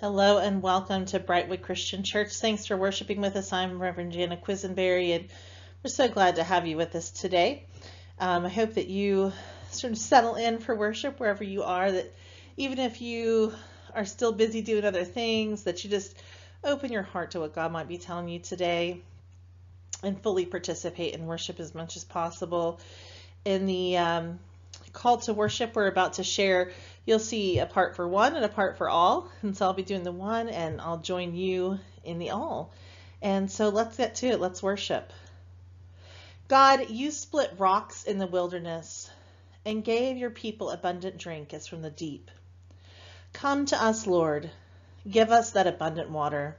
Hello and welcome to Brightwood Christian Church. Thanks for worshiping with us. I'm Reverend Jana Quisenberry, and we're so glad to have you with us today. Um, I hope that you sort of settle in for worship wherever you are, that even if you are still busy doing other things, that you just open your heart to what God might be telling you today and fully participate in worship as much as possible. In the um, call to worship we're about to share, you'll see a part for one and a part for all. And so I'll be doing the one and I'll join you in the all. And so let's get to it. Let's worship. God, you split rocks in the wilderness and gave your people abundant drink as from the deep. Come to us, Lord. Give us that abundant water.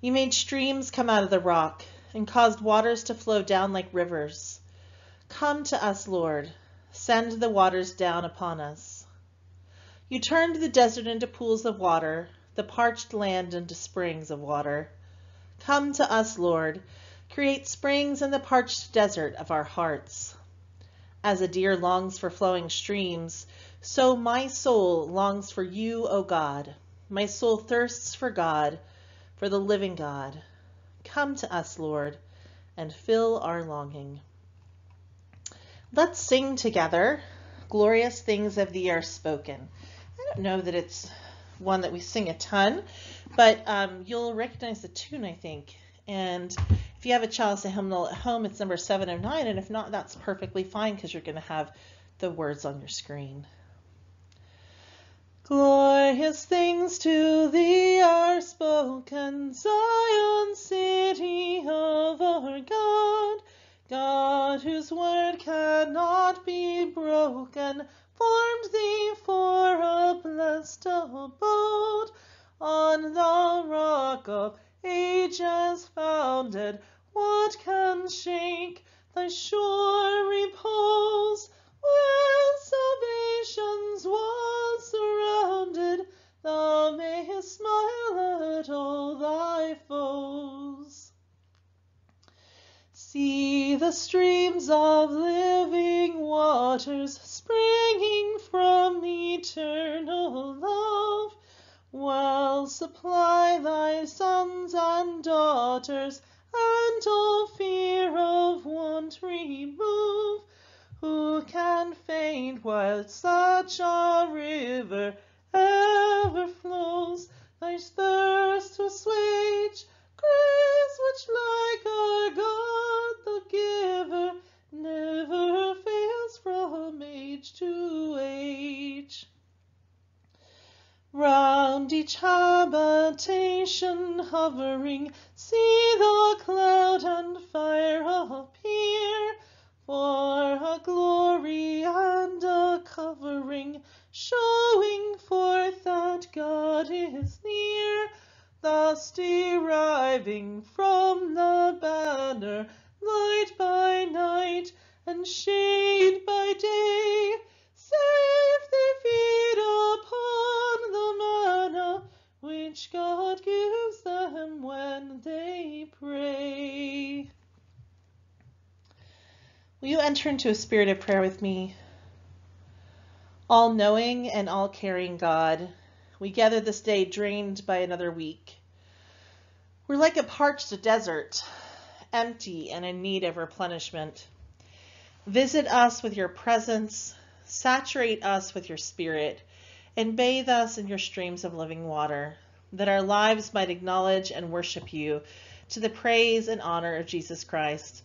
You made streams come out of the rock and caused waters to flow down like rivers. Come to us, Lord. Send the waters down upon us. You turned the desert into pools of water, the parched land into springs of water. Come to us, Lord. Create springs in the parched desert of our hearts. As a deer longs for flowing streams, so my soul longs for you, O God. My soul thirsts for God, for the living God. Come to us, Lord, and fill our longing. Let's sing together. Glorious things of thee are spoken. Know that it's one that we sing a ton, but um, you'll recognize the tune, I think. And if you have a chalice hymnal at home, it's number 709. And if not, that's perfectly fine because you're going to have the words on your screen. Glorious things to thee are spoken, Zion, city of our God. God, whose word cannot be broken, formed thee for a blessed abode. On the rock of ages founded, what can shake thy sure repose? When salvation's walls surrounded, thou mayest smile at all thy foes. See the streams of living waters from eternal love. Well supply thy sons and daughters, and all fear of want remove. Who can faint while such a river ever flows? Thy thirst to assuage, each habitation hovering, see the cloud and fire appear, for a glory and a covering, showing forth that God is near thus deriving from the banner light by night and shade by day. Will you enter into a spirit of prayer with me? All knowing and all caring God, we gather this day drained by another week. We're like a parched desert, empty and in need of replenishment. Visit us with your presence, saturate us with your spirit, and bathe us in your streams of living water, that our lives might acknowledge and worship you to the praise and honor of Jesus Christ,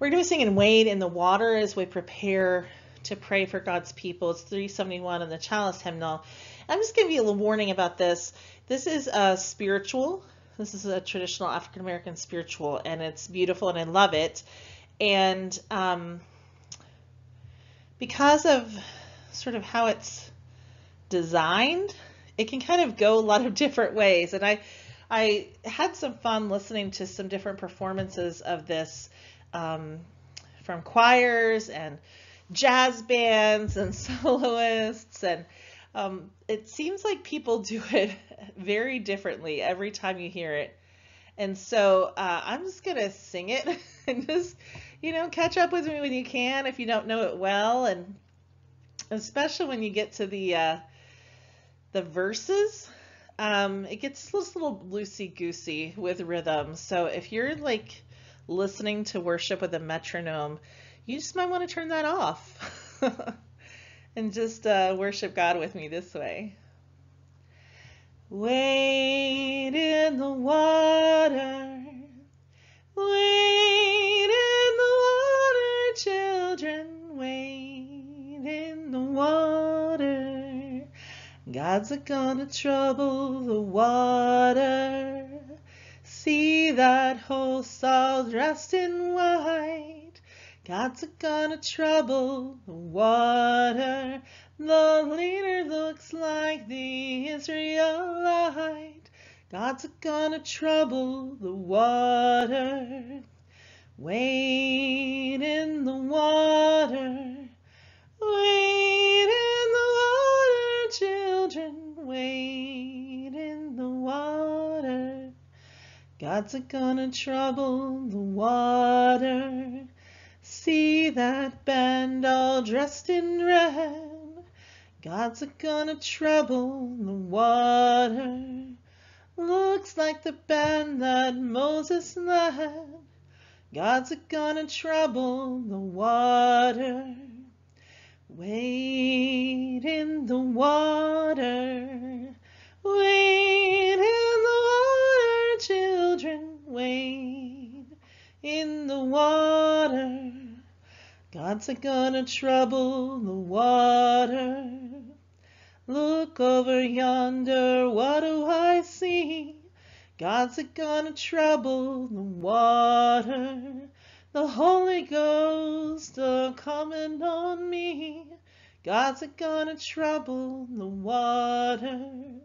We're going to be singing Wade in the Water as we prepare to pray for God's people. It's 371 in the Chalice Hymnal. I'm just giving you a little warning about this. This is a spiritual. This is a traditional African American spiritual, and it's beautiful, and I love it. And um, because of sort of how it's designed, it can kind of go a lot of different ways. And I, I had some fun listening to some different performances of this um, from choirs and jazz bands and soloists. And um, it seems like people do it very differently every time you hear it. And so uh, I'm just going to sing it and just, you know, catch up with me when you can if you don't know it well. And especially when you get to the, uh, the verses, um, it gets a little loosey goosey with rhythm. So if you're like listening to worship with a metronome, you just might want to turn that off and just uh, worship God with me this way. Wait in the water, Wait in the water, children, wade in the water. God's a gonna trouble the water. See that host all dressed in white. God's a gonna trouble the water. The leader looks like the Israelite. God's a gonna trouble the water. Wait in the water. Wade God's a gonna trouble the water. See that band all dressed in red. God's a gonna trouble the water. Looks like the band that Moses led. God's a gonna trouble the water. Wait in the water. Wait in the water, children. Wade in the water. God's a gonna trouble the water. Look over yonder, what do I see? God's a gonna trouble the water. The Holy Ghost a coming on me. God's a gonna trouble the water.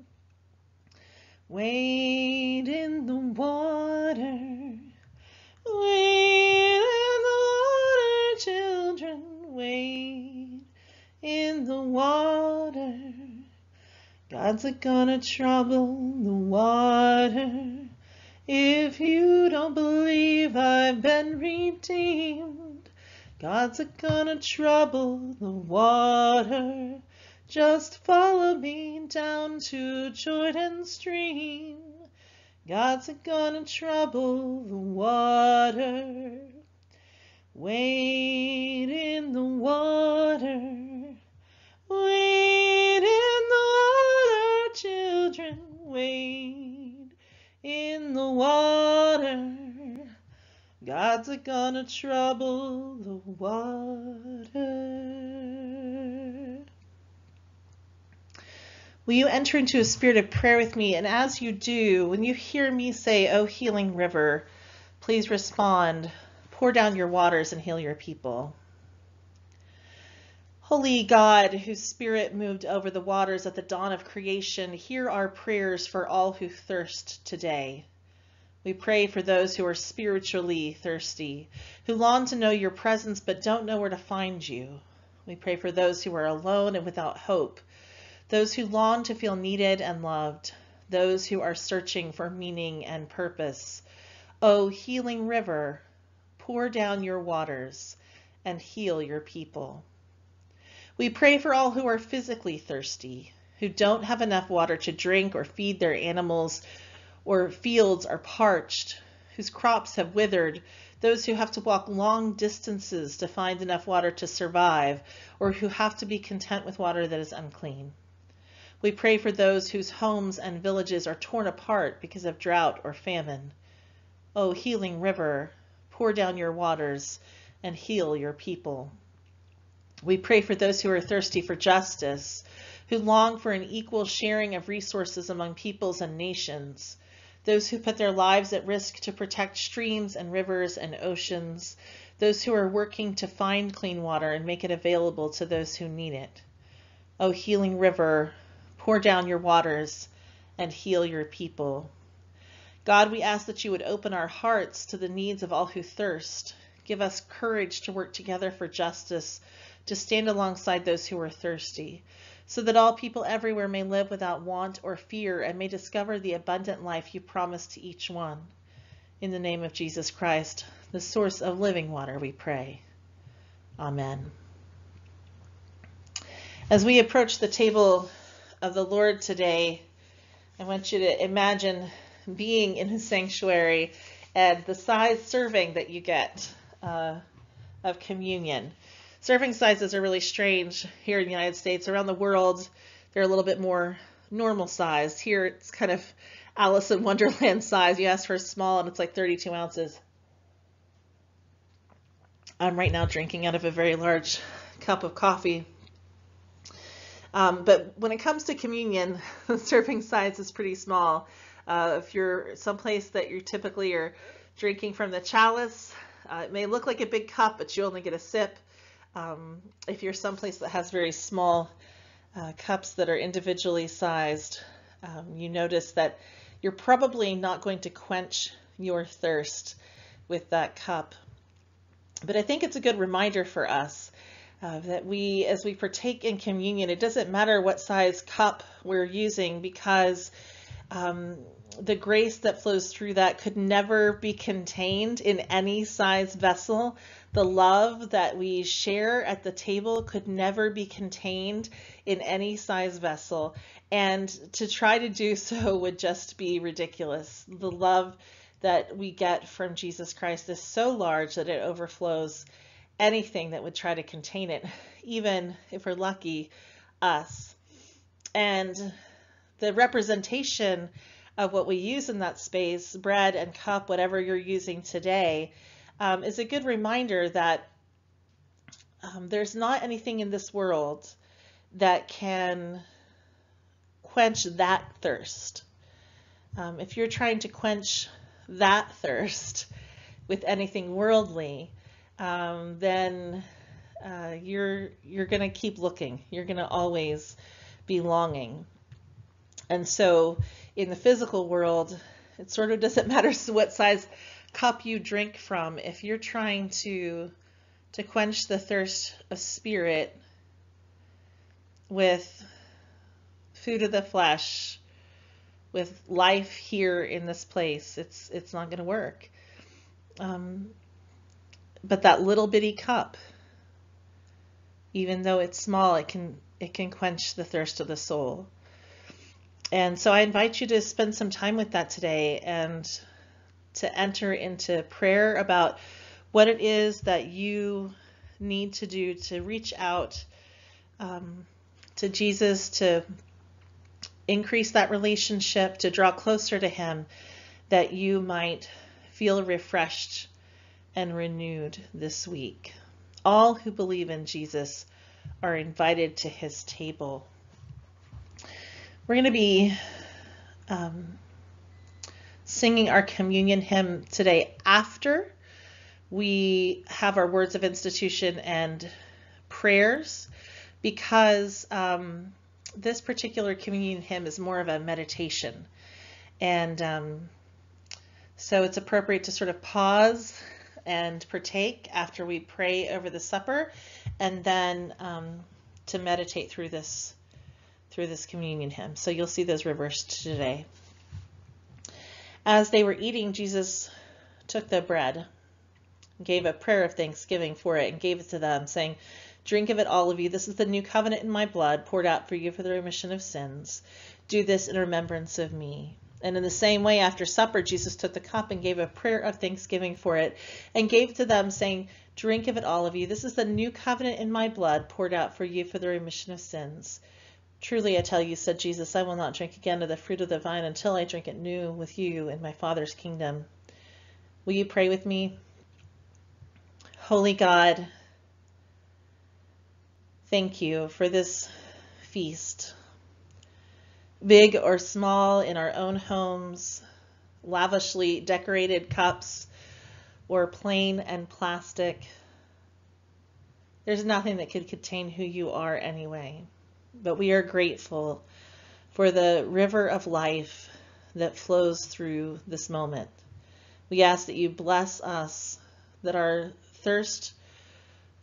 Wade in the water. Wade in the water, children. Wade in the water. God's a gonna trouble the water. If you don't believe I've been redeemed, God's a gonna trouble the water. Just follow me down to Jordan stream. God's gonna trouble the water. Wade in the water. Wade in the water, children. Wade in the water. God's gonna trouble the water. Will you enter into a spirit of prayer with me? And as you do, when you hear me say, O healing river, please respond, pour down your waters and heal your people. Holy God, whose spirit moved over the waters at the dawn of creation, hear our prayers for all who thirst today. We pray for those who are spiritually thirsty, who long to know your presence but don't know where to find you. We pray for those who are alone and without hope, those who long to feel needed and loved, those who are searching for meaning and purpose. O healing river, pour down your waters and heal your people. We pray for all who are physically thirsty, who don't have enough water to drink or feed their animals, or fields are parched, whose crops have withered, those who have to walk long distances to find enough water to survive, or who have to be content with water that is unclean. We pray for those whose homes and villages are torn apart because of drought or famine. O healing river, pour down your waters and heal your people. We pray for those who are thirsty for justice, who long for an equal sharing of resources among peoples and nations, those who put their lives at risk to protect streams and rivers and oceans, those who are working to find clean water and make it available to those who need it. O healing river, Pour down your waters and heal your people. God, we ask that you would open our hearts to the needs of all who thirst. Give us courage to work together for justice, to stand alongside those who are thirsty, so that all people everywhere may live without want or fear and may discover the abundant life you promised to each one. In the name of Jesus Christ, the source of living water, we pray. Amen. As we approach the table of the Lord today, I want you to imagine being in his sanctuary and the size serving that you get uh, of communion. Serving sizes are really strange here in the United States. Around the world, they're a little bit more normal size. Here, it's kind of Alice in Wonderland size. You ask for a small, and it's like 32 ounces. I'm right now drinking out of a very large cup of coffee. Um, but when it comes to communion, the serving size is pretty small. Uh, if you're someplace that you typically are drinking from the chalice, uh, it may look like a big cup, but you only get a sip. Um, if you're someplace that has very small uh, cups that are individually sized, um, you notice that you're probably not going to quench your thirst with that cup. But I think it's a good reminder for us uh, that we, as we partake in communion, it doesn't matter what size cup we're using because um, the grace that flows through that could never be contained in any size vessel. The love that we share at the table could never be contained in any size vessel. And to try to do so would just be ridiculous. The love that we get from Jesus Christ is so large that it overflows anything that would try to contain it, even if we're lucky, us. And the representation of what we use in that space, bread and cup, whatever you're using today, um, is a good reminder that um, there's not anything in this world that can quench that thirst. Um, if you're trying to quench that thirst with anything worldly, um, then uh, you're you're going to keep looking. You're going to always be longing. And so in the physical world, it sort of doesn't matter what size cup you drink from. If you're trying to to quench the thirst of spirit with food of the flesh, with life here in this place, it's it's not going to work. Um, but that little bitty cup, even though it's small, it can it can quench the thirst of the soul. And so I invite you to spend some time with that today and to enter into prayer about what it is that you need to do to reach out um, to Jesus, to increase that relationship, to draw closer to Him, that you might feel refreshed and renewed this week. All who believe in Jesus are invited to His table. We're going to be um, singing our communion hymn today after we have our words of institution and prayers because um, this particular communion hymn is more of a meditation. And um, so it's appropriate to sort of pause and partake after we pray over the supper and then um, to meditate through this through this communion hymn. So you'll see those reversed today. As they were eating, Jesus took the bread, gave a prayer of thanksgiving for it, and gave it to them, saying, Drink of it, all of you. This is the new covenant in my blood, poured out for you for the remission of sins. Do this in remembrance of me. And in the same way, after supper, Jesus took the cup and gave a prayer of thanksgiving for it, and gave to them, saying, Drink of it, all of you. This is the new covenant in my blood, poured out for you for the remission of sins. Truly I tell you, said Jesus, I will not drink again of the fruit of the vine until I drink it new with you in my Father's kingdom. Will you pray with me? Holy God, thank you for this feast. Big or small in our own homes, lavishly decorated cups, or plain and plastic. There's nothing that could contain who you are anyway but we are grateful for the river of life that flows through this moment. We ask that you bless us, that our thirst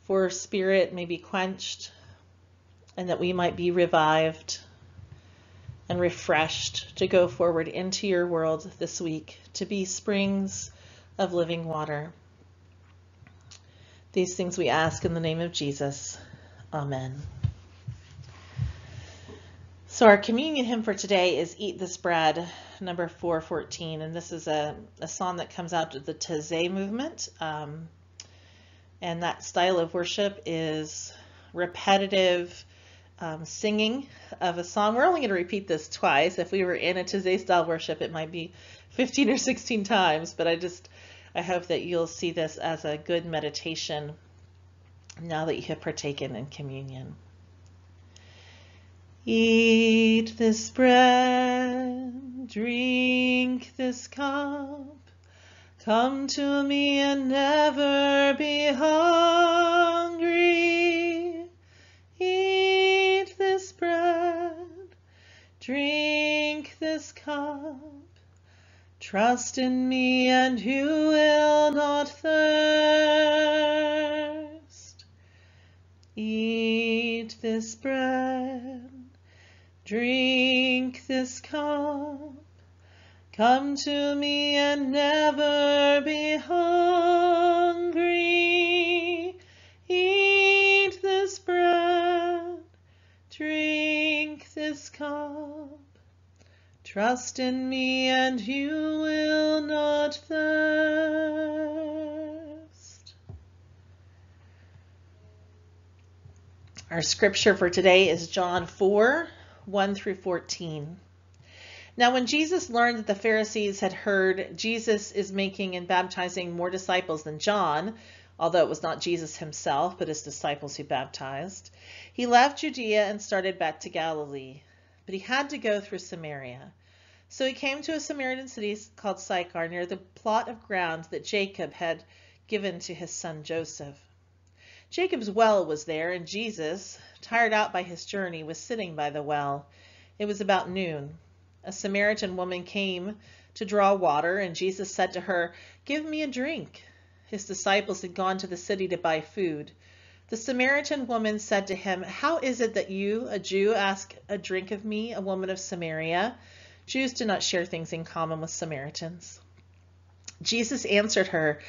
for spirit may be quenched, and that we might be revived and refreshed to go forward into your world this week, to be springs of living water. These things we ask in the name of Jesus. Amen. So our communion hymn for today is Eat This Bread, number 414, and this is a, a song that comes out of the Taizé movement. Um, and that style of worship is repetitive um, singing of a song. We're only going to repeat this twice. If we were in a Taizé style worship, it might be 15 or 16 times, but I just, I hope that you'll see this as a good meditation now that you have partaken in communion. Eat this bread, drink this cup. Come to me and never be hungry. Drink this cup. Trust in me and you will not thirst. Eat this bread Drink this cup. Come to me and never be hungry. Cup. Trust in me and you will not thirst. Our scripture for today is John 4, 1 through 14. Now, when Jesus learned that the Pharisees had heard Jesus is making and baptizing more disciples than John, although it was not Jesus himself, but his disciples who baptized, he left Judea and started back to Galilee. But he had to go through Samaria. So he came to a Samaritan city called Sychar, near the plot of ground that Jacob had given to his son Joseph. Jacob's well was there, and Jesus, tired out by his journey, was sitting by the well. It was about noon. A Samaritan woman came to draw water, and Jesus said to her, Give me a drink. His disciples had gone to the city to buy food. The Samaritan woman said to him, How is it that you, a Jew, ask a drink of me, a woman of Samaria? Jews do not share things in common with Samaritans. Jesus answered her,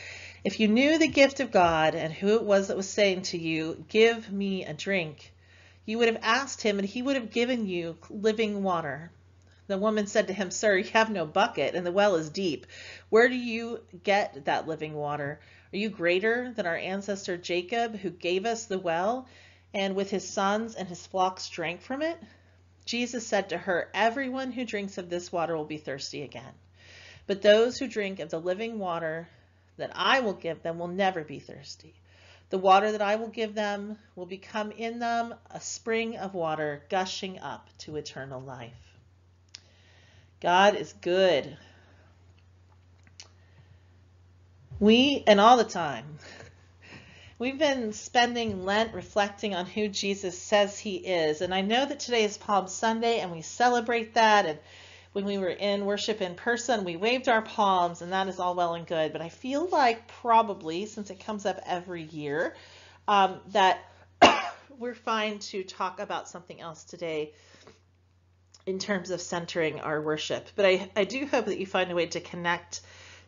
if you knew the gift of God and who it was that was saying to you, Give me a drink, you would have asked him and he would have given you living water. The woman said to him, Sir, you have no bucket and the well is deep. Where do you get that living water? Are you greater than our ancestor Jacob, who gave us the well and with his sons and his flocks drank from it? Jesus said to her, Everyone who drinks of this water will be thirsty again. But those who drink of the living water that I will give them will never be thirsty. The water that I will give them will become in them a spring of water gushing up to eternal life. God is good. We, and all the time, we've been spending Lent reflecting on who Jesus says he is. And I know that today is Palm Sunday and we celebrate that. And when we were in worship in person, we waved our palms, and that is all well and good. But I feel like probably, since it comes up every year, um, that we're fine to talk about something else today in terms of centering our worship. But I, I do hope that you find a way to connect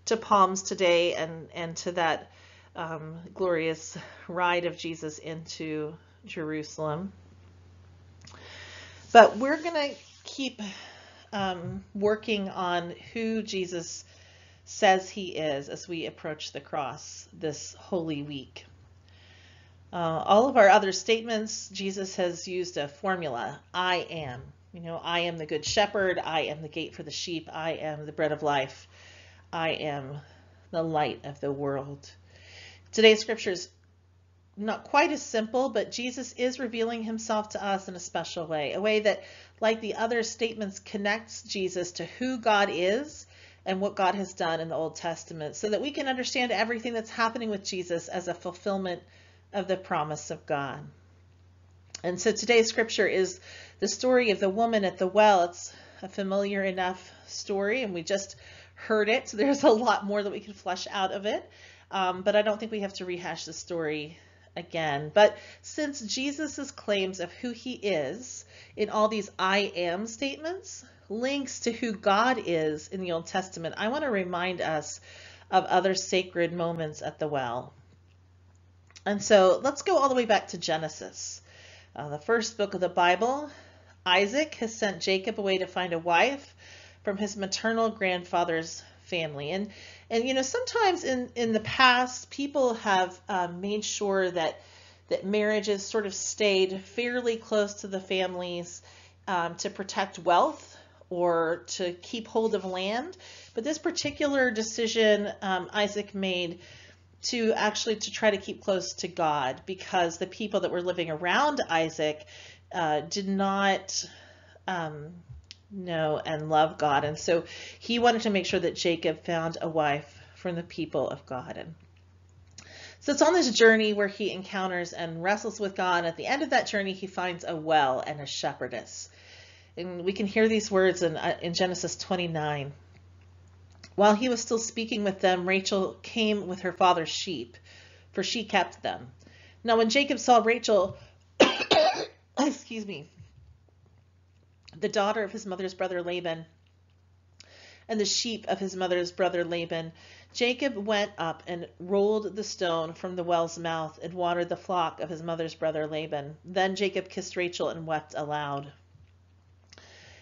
to palms today and, and to that um, glorious ride of Jesus into Jerusalem. But we're going to keep um, working on who Jesus says he is as we approach the cross this Holy Week. Uh, all of our other statements, Jesus has used a formula. I am. You know, I am the good shepherd. I am the gate for the sheep. I am the bread of life. I am the light of the world. Today's scripture is not quite as simple, but Jesus is revealing himself to us in a special way, a way that, like the other statements, connects Jesus to who God is and what God has done in the Old Testament so that we can understand everything that's happening with Jesus as a fulfillment of the promise of God. And so today's scripture is the story of the woman at the well. It's a familiar enough story, and we just heard it. So there's a lot more that we can flesh out of it. Um, but I don't think we have to rehash the story again. But since Jesus' claims of who he is in all these I am statements links to who God is in the Old Testament, I want to remind us of other sacred moments at the well. And so let's go all the way back to Genesis, uh, the first book of the Bible. Isaac has sent Jacob away to find a wife from his maternal grandfather's family. And and you know sometimes in in the past people have um, made sure that that marriages sort of stayed fairly close to the families um, to protect wealth or to keep hold of land. But this particular decision um, Isaac made to actually to try to keep close to God because the people that were living around Isaac uh, did not um, know and love God. And so he wanted to make sure that Jacob found a wife from the people of God. And so it's on this journey where he encounters and wrestles with God. At the end of that journey, he finds a well and a shepherdess. And we can hear these words in, uh, in Genesis 29. While he was still speaking with them, Rachel came with her father's sheep, for she kept them. Now, when Jacob saw Rachel, excuse me, the daughter of his mother's brother Laban, and the sheep of his mother's brother Laban, Jacob went up and rolled the stone from the well's mouth and watered the flock of his mother's brother Laban. Then Jacob kissed Rachel and wept aloud.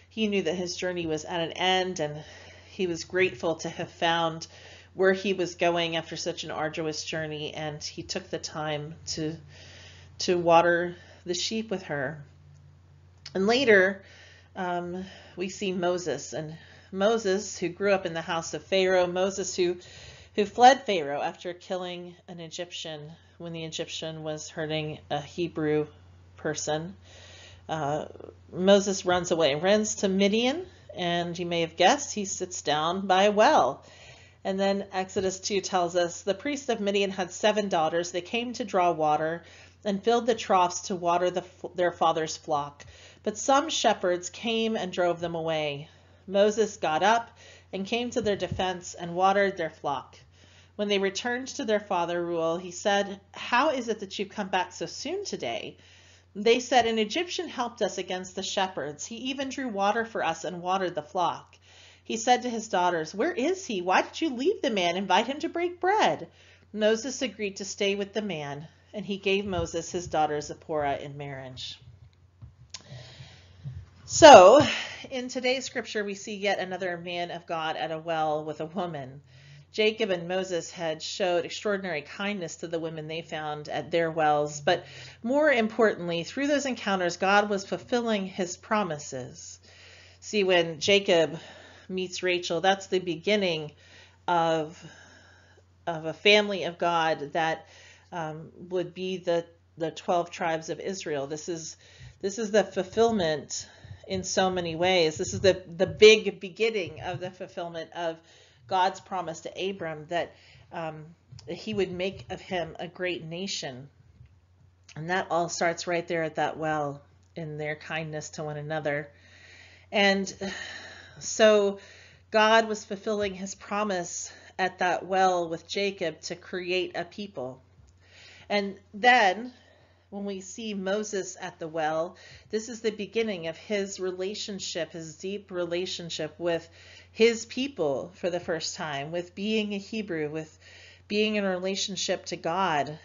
He knew that his journey was at an end and he was grateful to have found where he was going after such an arduous journey, and he took the time to to water the sheep with her. And later, um, we see Moses, and Moses, who grew up in the house of Pharaoh, Moses who who fled Pharaoh after killing an Egyptian when the Egyptian was hurting a Hebrew person. Uh, Moses runs away, runs to Midian, and you may have guessed he sits down by a well. And then Exodus 2 tells us the priests of Midian had seven daughters. They came to draw water and filled the troughs to water the, their father's flock. But some shepherds came and drove them away. Moses got up and came to their defense and watered their flock. When they returned to their father Reuel, he said, How is it that you've come back so soon today? They said, An Egyptian helped us against the shepherds. He even drew water for us and watered the flock. He said to his daughters, Where is he? Why did you leave the man? Invite him to break bread. Moses agreed to stay with the man, and he gave Moses his daughter Zipporah in marriage. So, in today's scripture, we see yet another man of God at a well with a woman. Jacob and Moses had showed extraordinary kindness to the women they found at their wells, but more importantly, through those encounters, God was fulfilling his promises. See, when Jacob meets Rachel, that's the beginning of, of a family of God that um, would be the, the 12 tribes of Israel. This is, this is the fulfillment in so many ways. This is the, the big beginning of the fulfillment of God's promise to Abram that um, he would make of him a great nation. And that all starts right there at that well in their kindness to one another. And so God was fulfilling his promise at that well with Jacob to create a people. And then when we see Moses at the well, this is the beginning of his relationship, his deep relationship with his people for the first time, with being a Hebrew, with being in a relationship to God,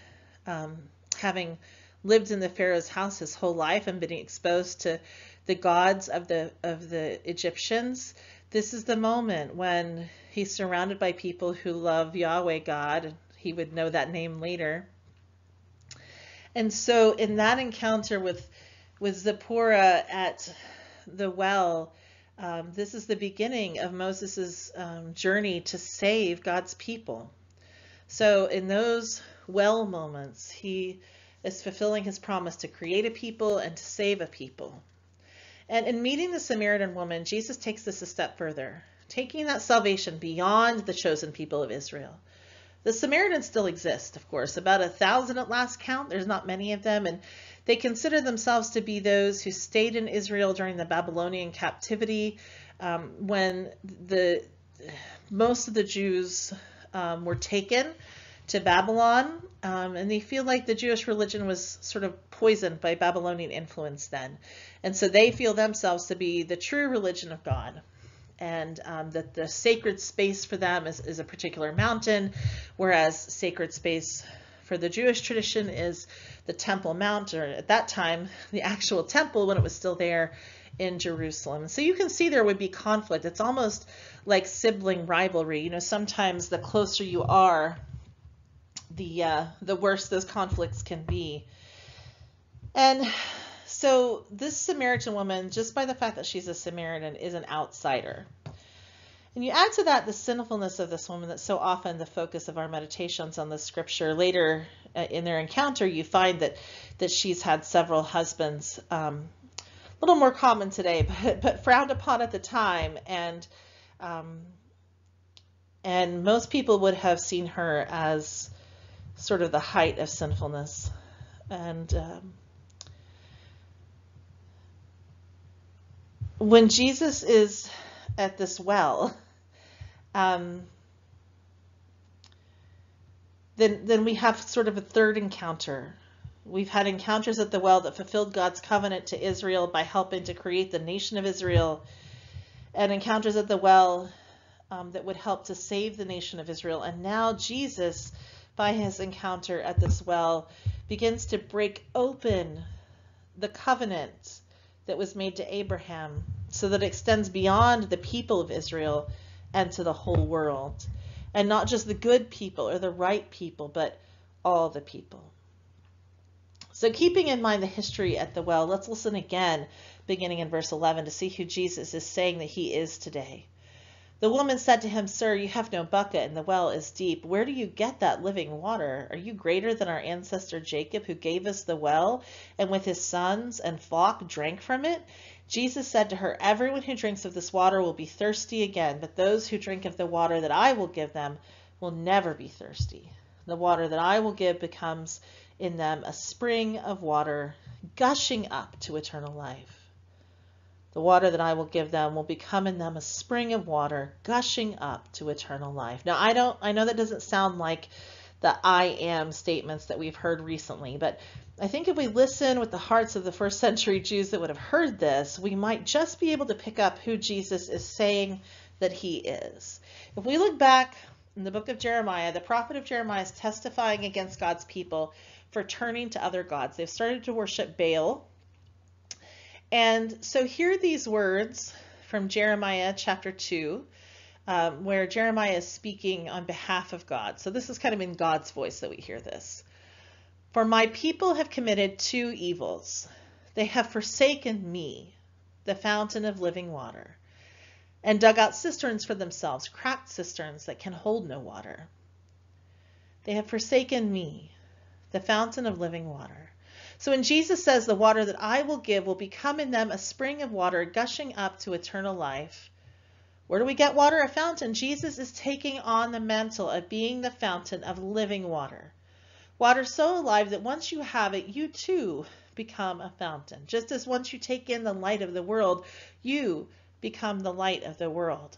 um, having lived in the Pharaoh's house his whole life and been exposed to the gods of the of the Egyptians. This is the moment when he's surrounded by people who love Yahweh God. He would know that name later. And so in that encounter with with Zipporah at the well, um, this is the beginning of Moses' um, journey to save God's people. So in those well moments, he is fulfilling his promise to create a people and to save a people. And in meeting the Samaritan woman, Jesus takes this a step further, taking that salvation beyond the chosen people of Israel. The Samaritans still exist, of course, about a thousand at last count. There's not many of them, and They consider themselves to be those who stayed in Israel during the Babylonian captivity um, when the most of the Jews um, were taken to Babylon, um, and they feel like the Jewish religion was sort of poisoned by Babylonian influence then. And so they feel themselves to be the true religion of God and um, that the sacred space for them is, is a particular mountain, whereas sacred space for the Jewish tradition is the Temple Mount, or at that time, the actual temple when it was still there in Jerusalem. So you can see there would be conflict. It's almost like sibling rivalry. You know, sometimes the closer you are, the uh, the worse those conflicts can be. And so this Samaritan woman, just by the fact that she's a Samaritan, is an outsider. And you add to that the sinfulness of this woman that's so often the focus of our meditations on the scripture. Later uh, in their encounter, you find that that she's had several husbands, um, a little more common today, but, but frowned upon at the time. And um, and most people would have seen her as sort of the height of sinfulness. And um, when Jesus is at this well, um, then then we have sort of a third encounter. We've had encounters at the well that fulfilled God's covenant to Israel by helping to create the nation of Israel, and encounters at the well um, that would help to save the nation of Israel. And now Jesus, by his encounter at this well, begins to break open the covenant that was made to Abraham so that it extends beyond the people of Israel and to the whole world. And not just the good people or the right people, but all the people. So keeping in mind the history at the well, let's listen again, beginning in verse 11, to see who Jesus is saying that he is today. The woman said to him, Sir, you have no bucket, and the well is deep. Where do you get that living water? Are you greater than our ancestor Jacob, who gave us the well, and with his sons and flock drank from it? Jesus said to her, Everyone who drinks of this water will be thirsty again, but those who drink of the water that I will give them will never be thirsty. The water that I will give becomes in them a spring of water gushing up to eternal life. The water that I will give them will become in them a spring of water gushing up to eternal life. Now, I don't I know that doesn't sound like the I am statements that we've heard recently, but I think if we listen with the hearts of the first century Jews that would have heard this, we might just be able to pick up who Jesus is saying that he is. If we look back in the book of Jeremiah, the prophet of Jeremiah is testifying against God's people for turning to other gods. They've started to worship Baal, and so hear these words from Jeremiah chapter 2, um, where Jeremiah is speaking on behalf of God. So this is kind of in God's voice that we hear this. For my people have committed two evils. They have forsaken me, the fountain of living water, and dug out cisterns for themselves, cracked cisterns that can hold no water. They have forsaken me, the fountain of living water so when Jesus says, The water that I will give will become in them a spring of water gushing up to eternal life, where do we get water? A fountain. Jesus is taking on the mantle of being the fountain of living water. Water so alive that once you have it, you too become a fountain. Just as once you take in the light of the world, you become the light of the world.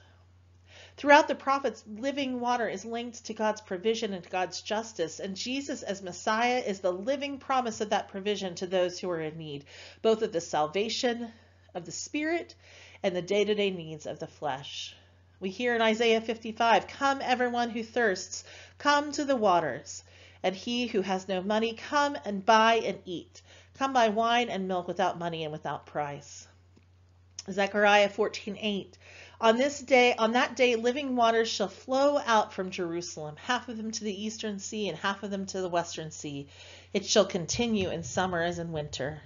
Throughout the prophets, living water is linked to God's provision and God's justice, and Jesus as Messiah is the living promise of that provision to those who are in need, both of the salvation of the spirit and the day-to-day needs of the flesh. We hear in Isaiah 55, Come everyone who thirsts, come to the waters, and he who has no money, come and buy and eat. Come buy wine and milk without money and without price. Zechariah 14:8 on this day, on that day, living waters shall flow out from Jerusalem, half of them to the eastern sea and half of them to the western sea. It shall continue in summer as in winter.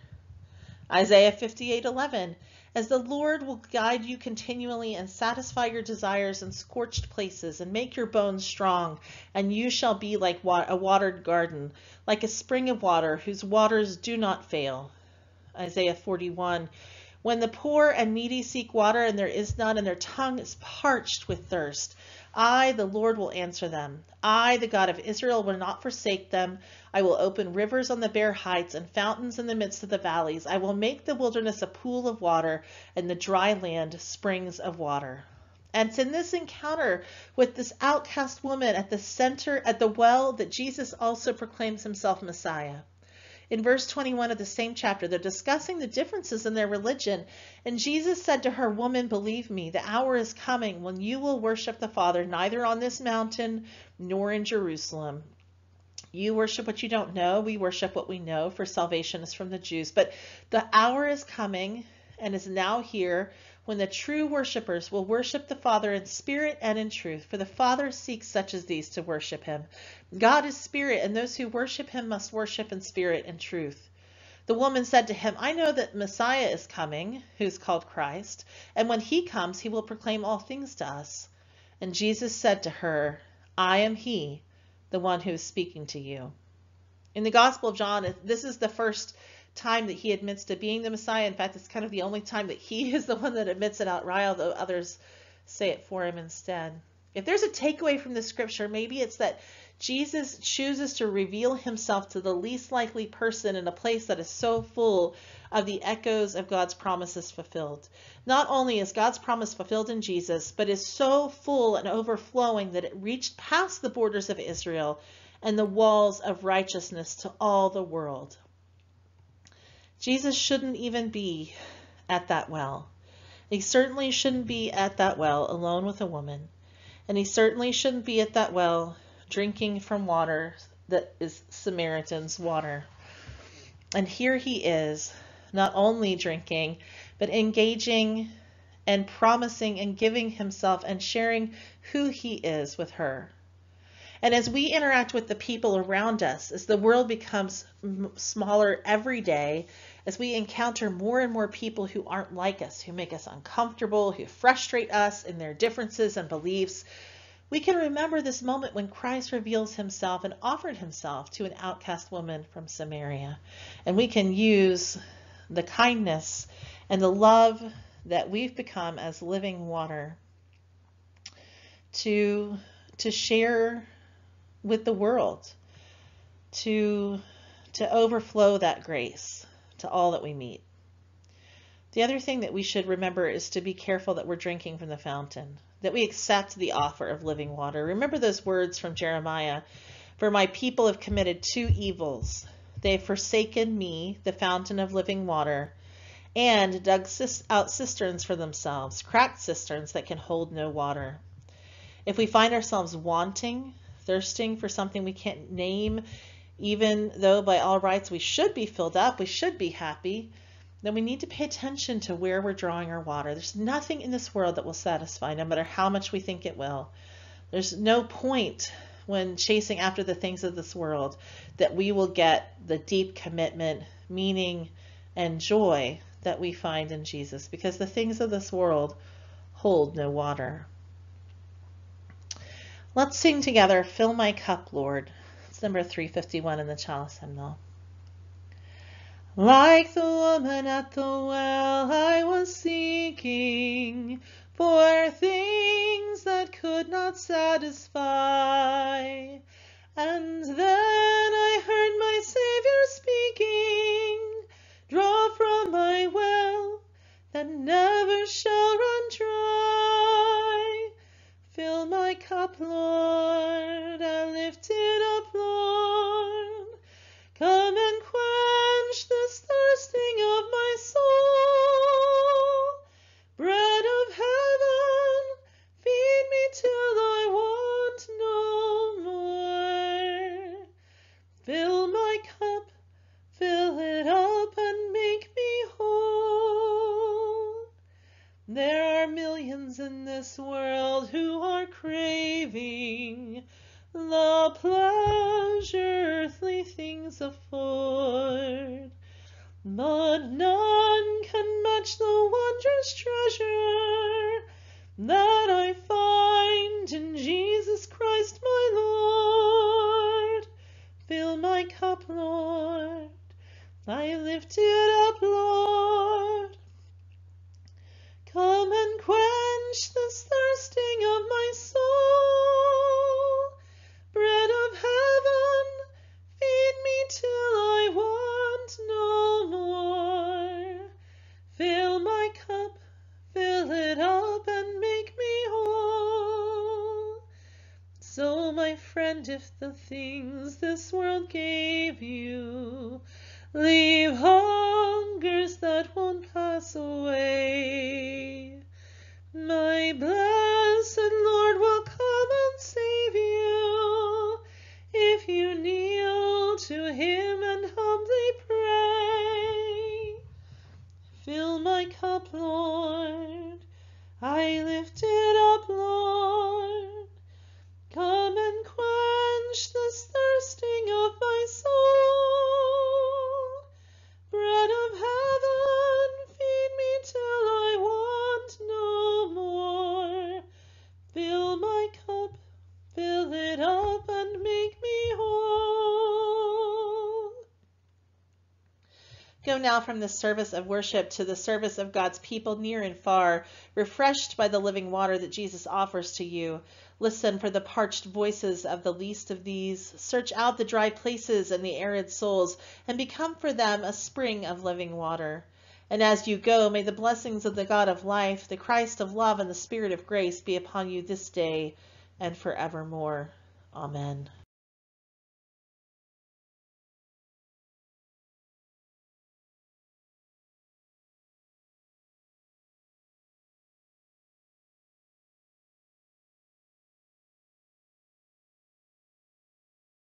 Isaiah 58:11 As the Lord will guide you continually and satisfy your desires in scorched places and make your bones strong, and you shall be like a watered garden, like a spring of water whose waters do not fail. Isaiah 41 When the poor and needy seek water and there is none, and their tongue is parched with thirst, I, the Lord, will answer them. I, the God of Israel, will not forsake them. I will open rivers on the bare heights and fountains in the midst of the valleys. I will make the wilderness a pool of water and the dry land springs of water. And it's in this encounter with this outcast woman at the center, at the well, that Jesus also proclaims himself Messiah in verse 21 of the same chapter. They're discussing the differences in their religion. And Jesus said to her, Woman, believe me, the hour is coming when you will worship the Father neither on this mountain nor in Jerusalem. You worship what you don't know. We worship what we know, for salvation is from the Jews. But the hour is coming and is now here when the true worshippers will worship the Father in spirit and in truth, for the Father seeks such as these to worship him. God is spirit, and those who worship him must worship in spirit and truth. The woman said to him, I know that Messiah is coming, who's called Christ, and when he comes, he will proclaim all things to us. And Jesus said to her, I am he, the one who is speaking to you. In the Gospel of John, this is the first time that he admits to being the Messiah. In fact, it's kind of the only time that he is the one that admits it outright, although others say it for him instead. If there's a takeaway from the scripture, maybe it's that Jesus chooses to reveal himself to the least likely person in a place that is so full of the echoes of God's promises fulfilled. Not only is God's promise fulfilled in Jesus, but is so full and overflowing that it reached past the borders of Israel and the walls of righteousness to all the world. Jesus shouldn't even be at that well. He certainly shouldn't be at that well alone with a woman. And he certainly shouldn't be at that well drinking from water that is Samaritan's water. And here he is, not only drinking, but engaging and promising and giving himself and sharing who he is with her. And as we interact with the people around us, as the world becomes smaller every day, as we encounter more and more people who aren't like us, who make us uncomfortable, who frustrate us in their differences and beliefs, we can remember this moment when Christ reveals himself and offered himself to an outcast woman from Samaria. And we can use the kindness and the love that we've become as living water to, to share with the world, to, to overflow that grace to all that we meet. The other thing that we should remember is to be careful that we're drinking from the fountain, that we accept the offer of living water. Remember those words from Jeremiah For my people have committed two evils. They have forsaken me, the fountain of living water, and dug out cisterns for themselves, cracked cisterns that can hold no water. If we find ourselves wanting, thirsting for something we can't name, even though by all rights we should be filled up, we should be happy, then we need to pay attention to where we're drawing our water. There's nothing in this world that will satisfy, no matter how much we think it will. There's no point when chasing after the things of this world that we will get the deep commitment, meaning, and joy that we find in Jesus, because the things of this world hold no water. Let's sing together, Fill My Cup, Lord number 351 in the Chalice Hymnal. Like the woman at the well, I was seeking for things that could not satisfy. And then I heard my Savior speaking, Draw from my well that never shall run dry. Fill my cup, Lord, I lift it up, Lord. In this world who are craving the pleasure earthly things afford, but none can match the wondrous treasure that I find in Jesus Christ my Lord. Fill my cup, Lord, I lift it up, Lord quench this thirsting of my soul. Bread of heaven, feed me till I want no more. Fill my cup, fill it up, and make me whole. So, my friend, if the things this world gave you leave hungers that won't pass away my blessed Lord will come and save you if you kneel to him and humbly pray. Fill my cup, Lord, now from the service of worship to the service of God's people near and far, refreshed by the living water that Jesus offers to you. Listen for the parched voices of the least of these. Search out the dry places and the arid souls, and become for them a spring of living water. And as you go, may the blessings of the God of life, the Christ of love, and the Spirit of grace be upon you this day and forevermore. Amen.